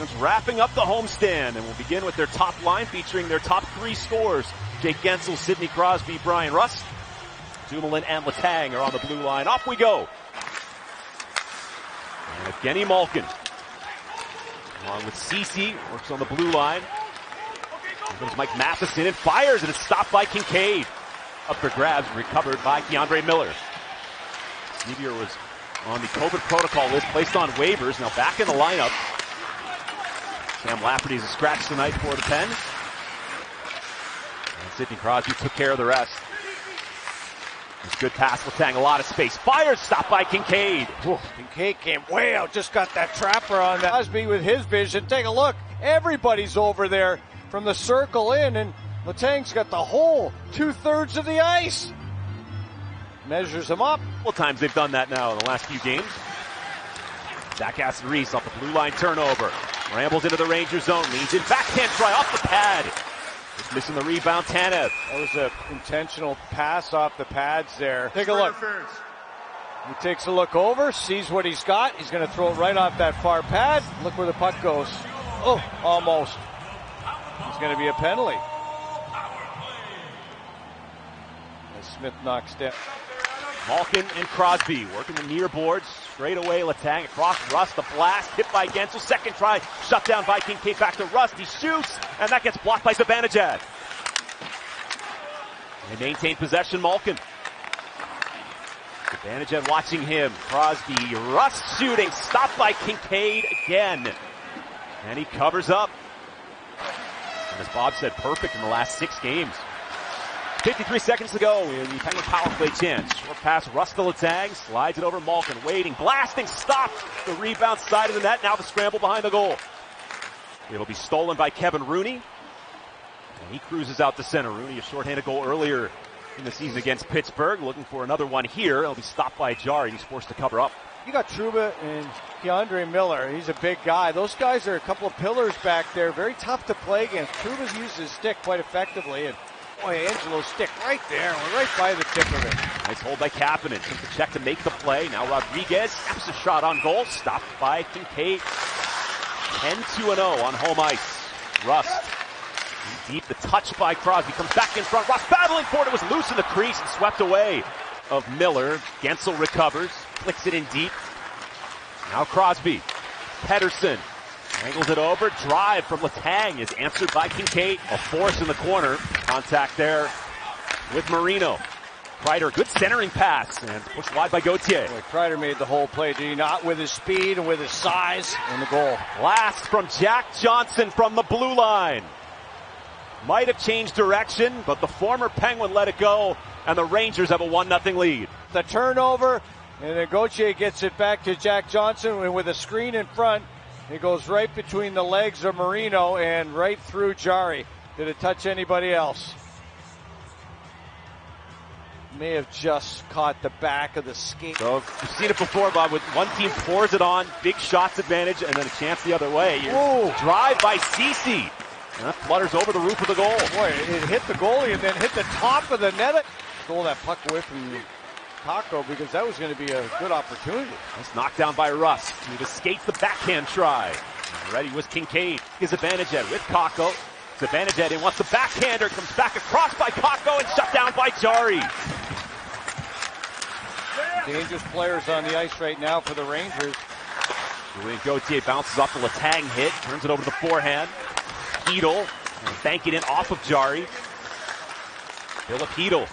Penguins wrapping up the homestand, and we'll begin with their top line featuring their top three scores. Jake Guentzel, Sidney Crosby, Bryan Rust, Dumoulin, and Letang are on the blue line. Off we go. And Evgeni Malkin, along with Ceci, works on the blue line. Here comes Mike Matheson and fires, and it's stopped by Kinkaid. Up for grabs, recovered by K'Andre Miller. Schneider was on the COVID protocol list, placed on waivers, now back in the lineup. Sam Lafferty's a scratch tonight for the Pens. And Sidney Crosby took care of the rest. It's good pass, Letang, a lot of space. Fires, stopped by Kinkaid. Kincaid came way out, just got that trapper on that. Crosby with his vision. Take a look. Everybody's over there from the circle in, and Letang's got the whole two thirds of the ice. Measures him up. Couple times they've done that now in the last few games. Zach Aston Reese off the blue line turnover. Rambles into the Ranger zone, leans in, backhand try off the pad. Just missing the rebound, Tanev. That was an intentional pass off the pads there. Take a look. He takes a look over, sees what he's got. He's going to throw it right off that far pad. Look where the puck goes. Oh, almost. It's going to be a penalty. As Smith knocks down. Malkin and Crosby working the near boards. Straight away, Letang across Rust. The blast hit by Guentzel. Second try shut down by Kinkaid. Back to Rust. He shoots, and that gets blocked by Zibanejad. They maintain possession, Malkin. Zibanejad watching him. Crosby, Rust shooting. Stopped by Kinkaid again. And he covers up. And as Bob said, perfect in the last six games. 53 seconds to go in the Penguin power play chance. Short pass, Rust to Letang, slides it over Malkin, waiting, blasting, stopped. The rebound side of the net, now the scramble behind the goal. It'll be stolen by Kevin Rooney. And he cruises out the center. Rooney, a shorthanded goal earlier in the season against Pittsburgh, looking for another one here. It'll be stopped by Jarry. He's forced to cover up. You got Trouba and K'Andre Miller. He's a big guy. Those guys are a couple of pillars back there. Very tough to play against. Trouba's used his stick quite effectively. And boy, Angelo's stick right there. We're right by the tip of it. Nice hold by Kapanen. Took the check to make the play. Now Rodrigues snaps a shot on goal. Stopped by Kinkaid. 10-2-0 on home ice. Rust. Deep, the touch by Crosby. Comes back in front. Rust battling for it. It was loose in the crease and swept away of Miller. Guentzel recovers. Flicks it in deep. Now Crosby. Pettersson. Angles it over. Drive from Letang is answered by Kinkaid. A force in the corner. Contact there with Marino. Kreider, good centering pass and pushed wide by Gauthier. Boy, Kreider made the whole play, did he not? With his speed and with his size and the goal. Last from Jack Johnson from the blue line. Might have changed direction, but the former Penguin let it go, and the Rangers have a 1-0 lead. The turnover, and then Gauthier gets it back to Jack Johnson and with a screen in front. It goes right between the legs of Marino and right through Jarry. Did it touch anybody else? May have just caught the back of the skate. So you've seen it before, Bob. With one team pours it on, big shots advantage, and then a chance the other way. Drive by Ceci. And that flutters over the roof of the goal. Boy, it hit the goalie and then hit the top of the net. Stole that puck away from Kakko because that was going to be a good opportunity. Nice knockdown by Russ. He escaped the backhand try. Ready was Kinkaid. His advantage at with Kakko. Zibanejad in wants the backhander, comes back across by Kakko and shut down by Jarry. Dangerous players on the ice right now for the Rangers. Julien Gauthier bounces off the Letang hit, turns it over to the forehand. Chytil, banking it in off of Jarry. Filip Chytil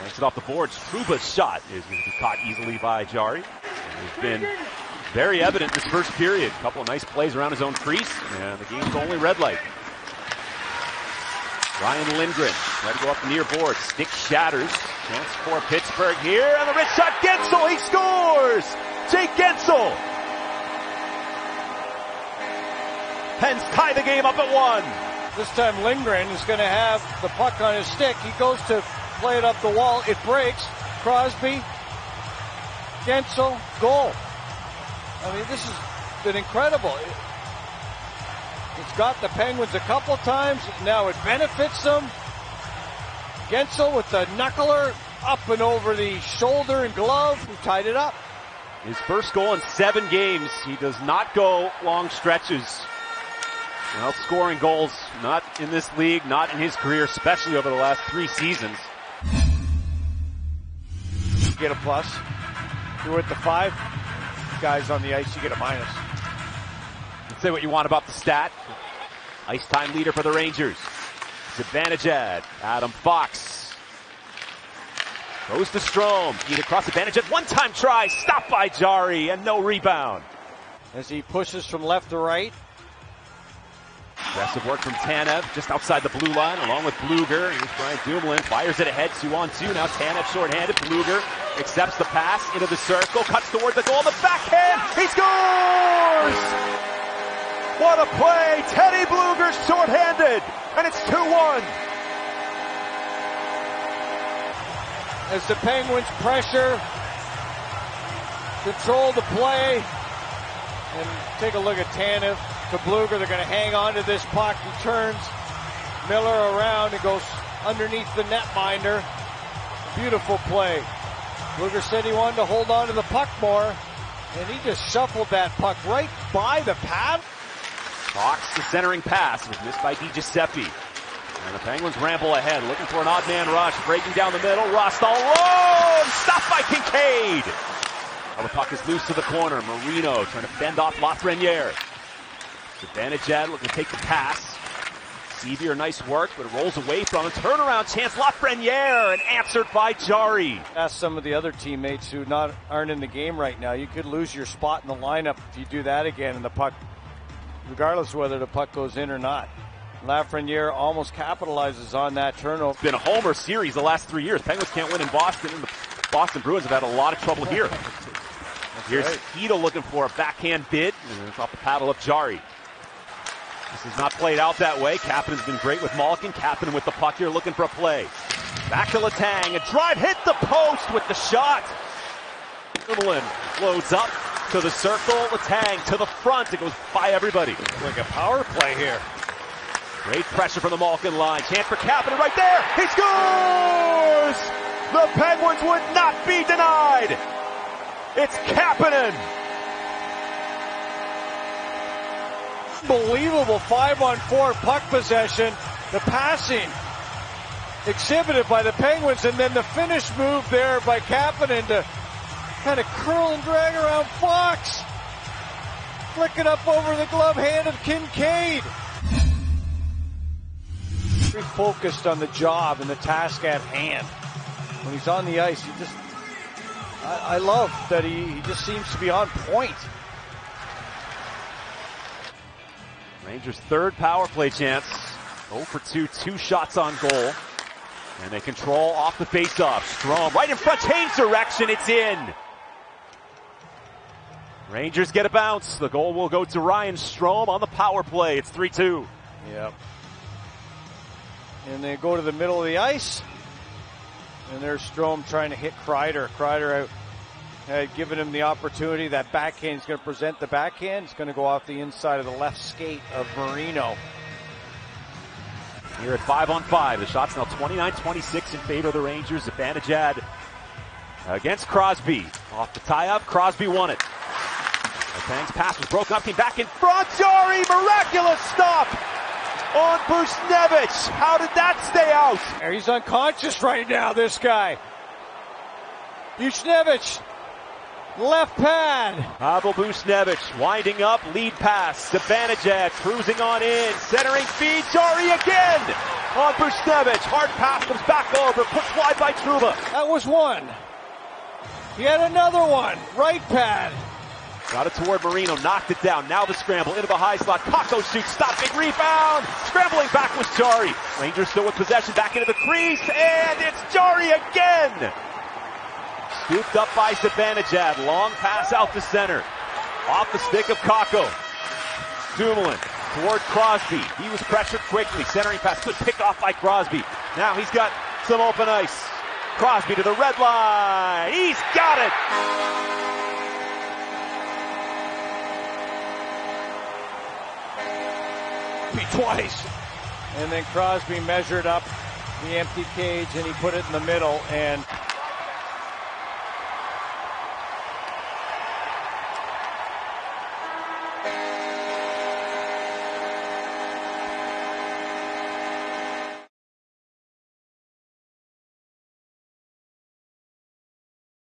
banks it off the boards. Trouba's shot is going to be caught easily by Jarry. It's been very evident this first period. A couple of nice plays around his own crease, and the game's only red light. Ryan Lindgren, ready to go up the near board. Stick shatters. Chance for Pittsburgh here, and the wrist shot. Guentzel, he scores! Jake Guentzel! Pens tie the game up at one. This time Lindgren is going to have the puck on his stick. He goes to play it up the wall. It breaks. Crosby, Guentzel, goal. I mean, this has been incredible. It's got the Penguins a couple times. Now it benefits them. Guentzel with the knuckler up and over the shoulder and glove who tied it up. His first goal in seven games. He does not go long stretches Well, scoring goals, not in this league, not in his career, especially over the last three seasons. Get a plus. You're with the five guys on the ice, you get a minus. Say what you want about the stat. Ice time leader for the Rangers. Zibanejad. Adam Fox. Goes to Strome. Feed across Zibanejad. One time try. Stopped by Jarry and no rebound. As he pushes from left to right. Aggressive work from Tanev just outside the blue line along with Blueger. Here's Brian Dumoulin. Fires it ahead. Two on two. Now Tanev shorthanded. Blueger accepts the pass into the circle. Cuts toward the goal. The backhand. He scores! What a play! Teddy Blueger shorthanded, and it's 2-1. As the Penguins pressure, control the play, and take a look at Tanev to Blueger. They're going to hang on to this puck. He turns Miller around and goes underneath the netminder. Beautiful play. Blueger said he wanted to hold on to the puck more, and he just shuffled that puck right by the pad. Fox, the centering pass was missed by DiGiuseppe. And the Penguins ramble ahead, looking for an odd man rush, breaking down the middle. Rust all alone, stopped by Kinkaid. Now the puck is loose to the corner. Marino trying to fend off Lafreniere. Zibanejad looking to take the pass. Sevier, nice work, but it rolls away from a Turnaround chance, Lafreniere, and answered by Jarry. Ask some of the other teammates who not aren't in the game right now. You could lose your spot in the lineup if you do that again, and the puck regardless whether the puck goes in or not. Lafreniere almost capitalizes on that turnover. It's been a homer series the last three years. Penguins can't win in Boston, and the Boston Bruins have had a lot of trouble here. Here's right. Hito looking for a backhand bid, and it's off the paddle of Jarry. This has not played out that way. Kapanen's been great with Malkin. Kapanen with the puck here looking for a play. Back to Letang. A drive hit the post with the shot. Dumoulin loads up, to the circle, Letang to the front. It goes by everybody. Like a power play here. Great pressure from the Malkin line. Chance for Kapanen right there. He scores! The Penguins would not be denied. It's Kapanen. Unbelievable five on four puck possession. The passing exhibited by the Penguins and then the finish move there by Kapanen to kind of curl and drag around Fox. Flick it up over the glove hand of Kinkaid. Very focused on the job and the task at hand. When he's on the ice, he just, I, I love that he, he just seems to be on point. Rangers third power play chance. 0 for 2, two shots on goal. And they control off the face-off. Strome right in front, change direction, it's in. Rangers get a bounce. The goal will go to Ryan Strome on the power play. It's 3-2. Yep. And they go to the middle of the ice. And there's Strome trying to hit Kreider. Kreider out, had given him the opportunity. That backhand is going to present the backhand. It's going to go off the inside of the left skate of Marino. Here at five on five. The shot's now 29-26 in favor of the Rangers. Zibanejad against Crosby. Off the tie-up, Crosby won it. Tang's pass was broken up, came back in front. Jarry, miraculous stop on Buchnevich. How did that stay out? He's unconscious right now, this guy. Buchnevich, left pad. Pavel Buchnevich winding up, lead pass. Zibanejad cruising on in, centering feed. Jarry again on Buchnevich. Hard pass comes back over, put wide by Trouba. That was one. Had another one, right pad. Got it toward Marino, knocked it down. Now the scramble into the high slot. Kakko shoots, stop, big rebound. Scrambling back was Jarry. Rangers still with possession, back into the crease, and it's Jarry again. Scooped up by Zibanejad. Long pass out to center. Off the stick of Kakko. Dumoulin toward Crosby. He was pressured quickly. Centering pass, good pick off by Crosby. Now he's got some open ice. Crosby to the red line. He's got it. Twice. And then Crosby measured up the empty cage and he put it in the middle and